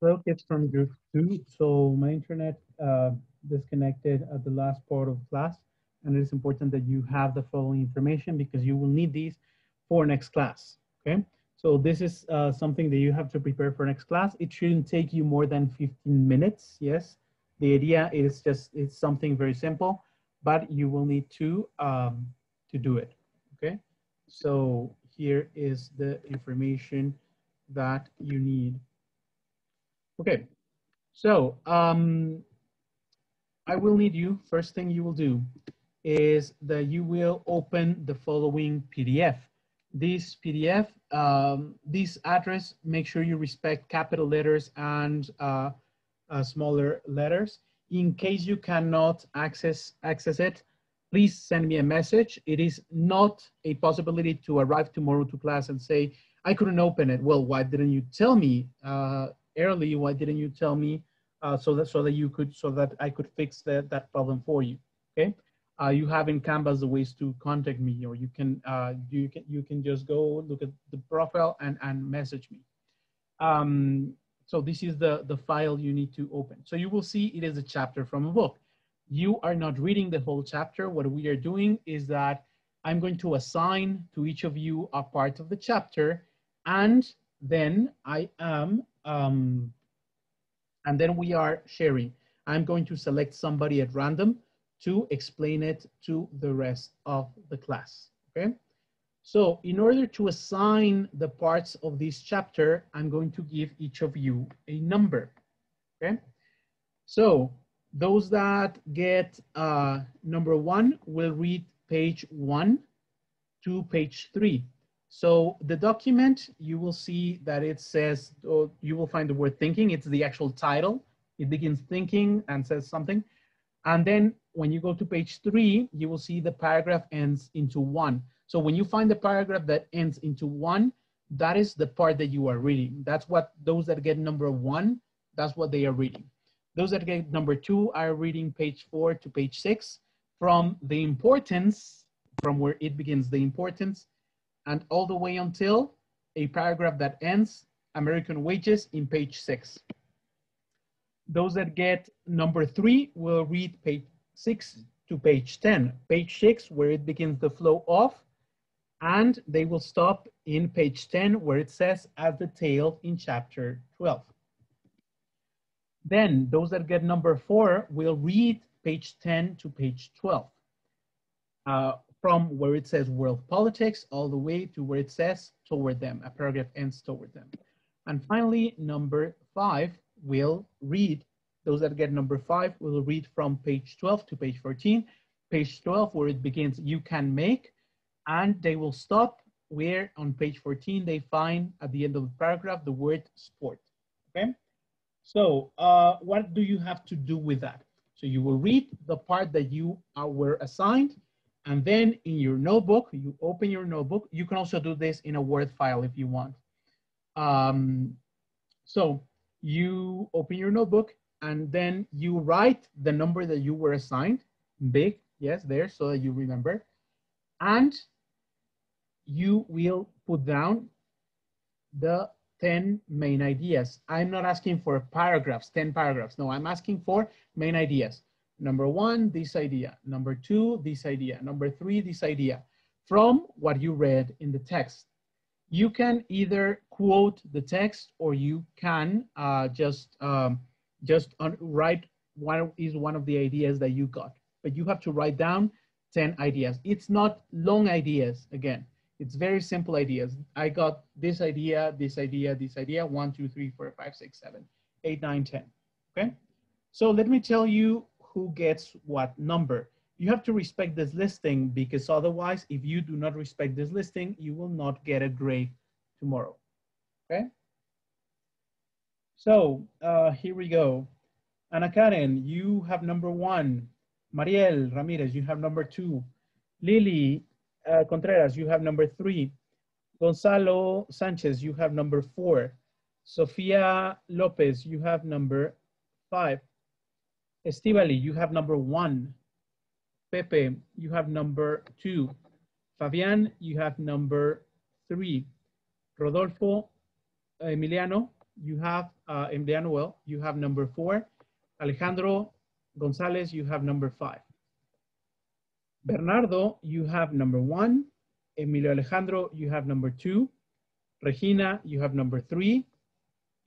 Hello, kids from group two. So my internet uh, disconnected at the last part of class, and it is important that you have the following information because you will need these for next class, okay? So this is uh, something that you have to prepare for next class. It shouldn't take you more than 15 minutes, yes? The idea is just, it's something very simple, but you will need to, um, to do it, okay? So here is the information that you need. Okay, so um, I will need you, first thing you will do is that you will open the following PDF. This PDF, um, this address, make sure you respect capital letters and uh, uh, smaller letters. In case you cannot access, access it, please send me a message. It is not a possibility to arrive tomorrow to class and say, I couldn't open it. Well, why didn't you tell me uh, early? Why didn't you tell me uh, so that so that you could so that I could fix that that problem for you? Okay. Uh, you have in Canvas the ways to contact me, or you can uh, you can you can just go look at the profile and and message me. Um, so this is the the file you need to open. So you will see it is a chapter from a book you are not reading the whole chapter. What we are doing is that I'm going to assign to each of you a part of the chapter and then I am, um, and then we are sharing. I'm going to select somebody at random to explain it to the rest of the class, okay? So in order to assign the parts of this chapter, I'm going to give each of you a number, okay? So those that get uh, number one will read page one to page three. So the document, you will see that it says, oh, you will find the word thinking. It's the actual title. It begins thinking and says something. And then when you go to page three, you will see the paragraph ends into one. So when you find the paragraph that ends into one, that is the part that you are reading. That's what those that get number one, that's what they are reading. Those that get number two are reading page four to page six from the importance, from where it begins, the importance, and all the way until a paragraph that ends American wages in page six. Those that get number three will read page six to page 10. Page six, where it begins the flow off, and they will stop in page 10 where it says as detailed in chapter 12. Then those that get number four will read page 10 to page 12. Uh, from where it says world politics all the way to where it says toward them, a paragraph ends toward them. And finally, number five will read, those that get number five will read from page 12 to page 14. Page 12 where it begins, you can make, and they will stop where on page 14 they find at the end of the paragraph the word sport, okay? So uh, what do you have to do with that? So you will read the part that you are, were assigned, and then in your notebook, you open your notebook. You can also do this in a Word file if you want. Um, so you open your notebook, and then you write the number that you were assigned, big, yes, there, so that you remember. And you will put down the 10 main ideas. I'm not asking for paragraphs, 10 paragraphs. No, I'm asking for main ideas. Number one, this idea. Number two, this idea. Number three, this idea. From what you read in the text. You can either quote the text or you can uh, just, um, just write what is one of the ideas that you got. But you have to write down 10 ideas. It's not long ideas, again. It's very simple ideas. I got this idea, this idea, this idea, one, two, three, four, five, six, seven, eight, nine, ten. okay? So let me tell you who gets what number. You have to respect this listing because otherwise, if you do not respect this listing, you will not get a grade tomorrow, okay? So uh, here we go. Ana Karen, you have number one. Mariel Ramirez, you have number two. Lily, uh, Contreras, you have number three. Gonzalo Sanchez, you have number four. Sofia Lopez, you have number five. Estivali, you have number one. Pepe, you have number two. Fabian, you have number three. Rodolfo Emiliano, you have, uh, de Anuel, you have number four. Alejandro Gonzalez, you have number five. Bernardo, you have number one. Emilio Alejandro, you have number two. Regina, you have number three.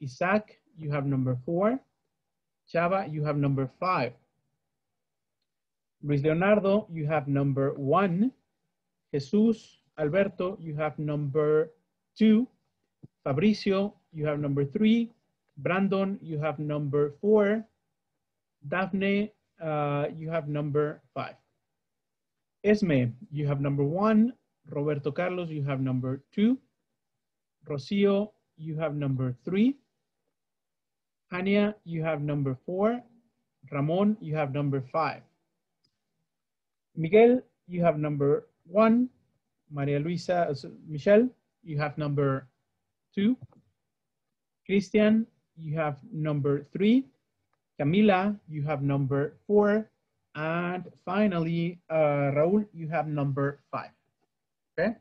Isaac, you have number four. Chava, you have number five. Luis Leonardo, you have number one. Jesus Alberto, you have number two. Fabricio, you have number three. Brandon, you have number four. Daphne, uh, you have number five. Esme, you have number one. Roberto Carlos, you have number two. Rocio, you have number three. Hania, you have number four. Ramon, you have number five. Miguel, you have number one. Maria Luisa, uh, Michelle, you have number two. Christian, you have number three. Camila, you have number four. And finally, uh, Raul, you have number five, okay?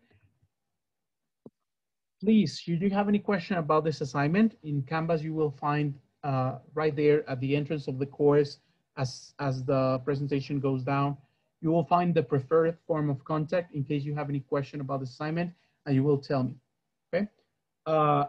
Please, should you have any question about this assignment, in Canvas you will find uh, right there at the entrance of the course as, as the presentation goes down, you will find the preferred form of contact in case you have any question about the assignment and you will tell me, okay? Uh,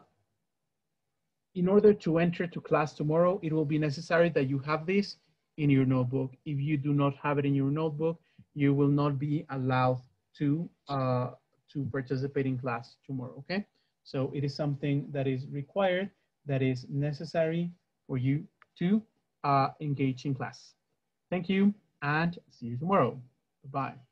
in order to enter to class tomorrow, it will be necessary that you have this in your notebook. If you do not have it in your notebook, you will not be allowed to, uh, to participate in class tomorrow, okay? So it is something that is required, that is necessary for you to uh, engage in class. Thank you and see you tomorrow. Bye.